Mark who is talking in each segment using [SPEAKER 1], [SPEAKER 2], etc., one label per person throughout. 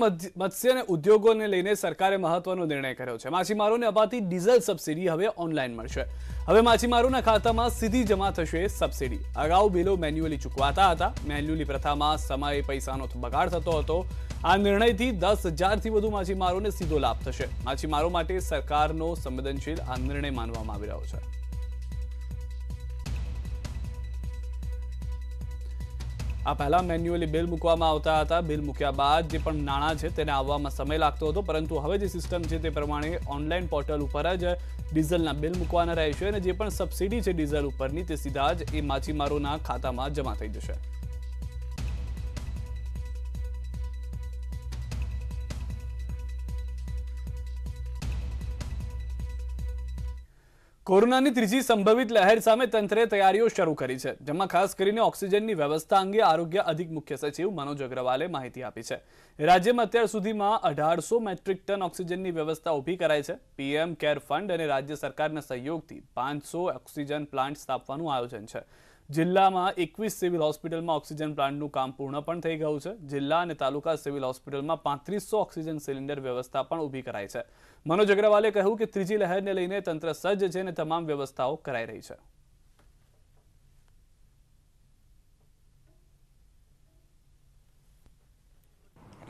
[SPEAKER 1] મત્સ્ય મત્સ્ય ઉદ્યોગોને લઈને સરકારે મહત્વનો નિર્ણય કર્યો છે. માછીમારોને અપાતી ડીઝલ સબસિડી હવે ઓનલાઈન મળશે. હવે માછીમારોના ખાતામાં સીધી જમા થશે સબસિડી. અગાઉ બિલો મેન્યુઅલી ચૂકવાતા હતા. મેન્યુઅલી પ્રથામાં સમય પૈસાનો બગાડ થતો હતો. આ નિર્ણયથી દસ હજારથી વધુ માછીમારોને સીધો લાભ થશે. માછીમારો માટે સરકારનો સંવેદનશીલ આ નિર્ણય માનવામાં આવી રહ્યો છે. આ પહેલા મેન્યુઅલી બિલ મૂકવામાં આવતા હતા. બિલ મૂક્યા બાદ જે પણ નાણાં છે તેને આવવામાં સમય લાગતો હતો. પરંતુ હવે જે સિસ્ટમ છે તે પ્રમાણે ઓનલાઈન પોર્ટલ ઉપર જ ડીઝલના બિલ મૂકવાના રહેશે અને જે પણ સબસિડી છે ડીઝલ ઉપરની તે સીધા જ એ માછીમારોના ખાતામાં જમા થઈ જશે. કોરોનાની ત્રીજી સંભવિત લહેર સામે તંત્રે તૈયારીઓ શરૂ કરી છે, જેમાં ખાસ કરીને ઓક્સિજનની વ્યવસ્થા અંગે આરોગ્ય અધિક મુખ્ય સચિવ મનોજ અગ્રવાલે માહિતી આપી છે. રાજ્યમાં અત્યાર સુધીમાં અઢારસો મેટ્રિક ટન ઓક્સિજનની વ્યવસ્થા ઊભી કરાઈ છે. પીએમ કેર ફંડ અને રાજ્ય સરકારના સહયોગથી પાંચસો ઓક્સિજન પ્લાન્ટ સ્થાપવાનું આયોજન છે. જિલ્લામાં એકવીસ સિવિલ હોસ્પિટલમાં ઓક્સિજન પ્લાન્ટનું કામ પૂર્ણ પણ થઈ ગયું છે. જિલ્લા અને તાલુકા સિવિલ હોસ્પિટલમાં પાંત્રીસો ઓક્સિજન સિલિન્ડર વ્યવસ્થા પણ ઊભી કરાઈ છે. મનોજ અગ્રવાલે કહ્યું કે ત્રીજી લહેરને લઈને તંત્ર સજ્જ છે અને તમામ વ્યવસ્થાઓ કરાઈ રહી છે.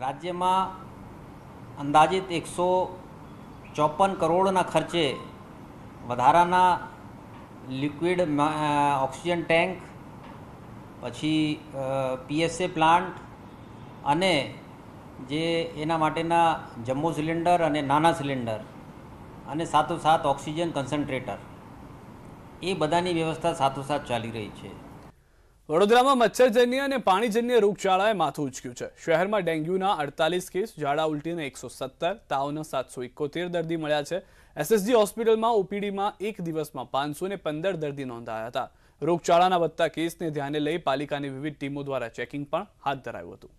[SPEAKER 2] રાજ્યમાં અંદાજિત એકસો ચોપન કરોડના ખર્ચે વધારાના લિક્વિડ ઓક્સિજન ટેન્ક પછી પીએસએ પ્લાન્ટ અને જે એના માટેના જમ્બો સિલિન્ડર અને નાના સિલિન્ડર અને સાથોસાથ ઓક્સિજન કન્સન્ટ્રેટર એ બધાની વ્યવસ્થા સાથોસાથ ચાલી રહી છે.
[SPEAKER 1] વડોદરામાં મચ્છરજન્ય અને પાણીજન્ય રોગચાળાએ માથું ઉચક્યું છે. શહેરમાં ડેન્ગ્યુના અડતાલીસ કેસ, ઝાડા ઉલટીને એકસો સત્તર, તાવના સાતસો એકોતેર દર્દી મળ્યા છે. એસએસજી હોસ્પિટલમાં ઓપીડીમાં એક દિવસમાં પાંચસો ને પંદર દર્દી નોંધાયા હતા. રોગચાળાના વધતા કેસને ધ્યાને લઈ પાલિકાની વિવિધ ટીમો દ્વારા ચેકિંગ પણ હાથ ધરાયું હતું.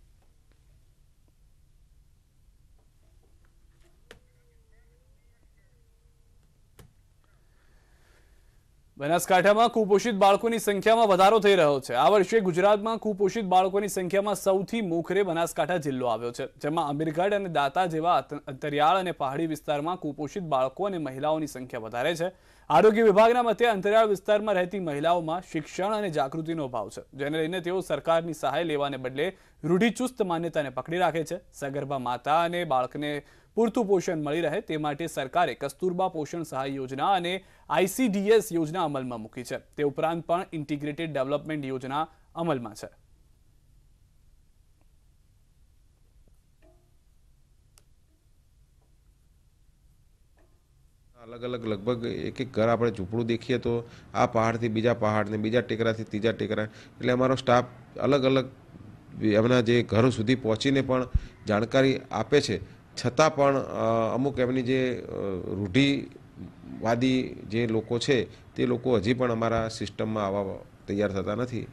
[SPEAKER 1] બનાસકાંઠામાં કુપોષિત બાળકોની સંખ્યામાં વધારો થઈ રહ્યો છે. આ વર્ષે ગુજરાતમાં કુપોષિત બાળકોની સંખ્યામાં સૌથી મોખરે બનાસકાંઠા જિલ્લો આવ્યો છે, જેમાં અમીરગઢ અને દાતા જેવા અંતરિયાળ અને પહાડી વિસ્તારમાં કુપોષિત બાળકો અને મહિલાઓની સંખ્યા વધારે છે. આરોગ્ય વિભાગના મતે અંતરિયાળ વિસ્તારમાં રહેતી મહિલાઓમાં શિક્ષણ અને જાગૃતિનો અભાવ છે, જેને લઈને તેઓ સરકારની સહાય લેવાને બદલે રૂઢિચુસ્ત માન્યતાને પકડી રાખે છે. સગર્ભા માતા અને બાળકને પૂરતું પોષણ મળી રહે તે માટે સરકારે કસ્તુરબા પોષણ સહાય યોજના અને આઈસીડીએસ યોજના અમલમાં મૂકી છે. તે ઉપરાંત પણ ઇન્ટિગ્રેટેડ ડેવલપમેન્ટ યોજના અમલમાં છે.
[SPEAKER 3] અલગ અલગ લગભગ એક એક ઘર આપણે ઝૂંપડું દેખીએ તો આ પહાડથી બીજા પહાડને, બીજા ટેકરાથી ત્રીજા ટેકરા. એટલે અમારો સ્ટાફ અલગ અલગ એમના જે ઘરો સુધી પહોંચીને પણ જાણકારી આપે છે. છતાં પણ અમુક એમની જે રૂઢિવાદી જે લોકો છે, તે લોકો હજી પણ અમારા સિસ્ટમમાં આવવા તૈયાર થતા નથી.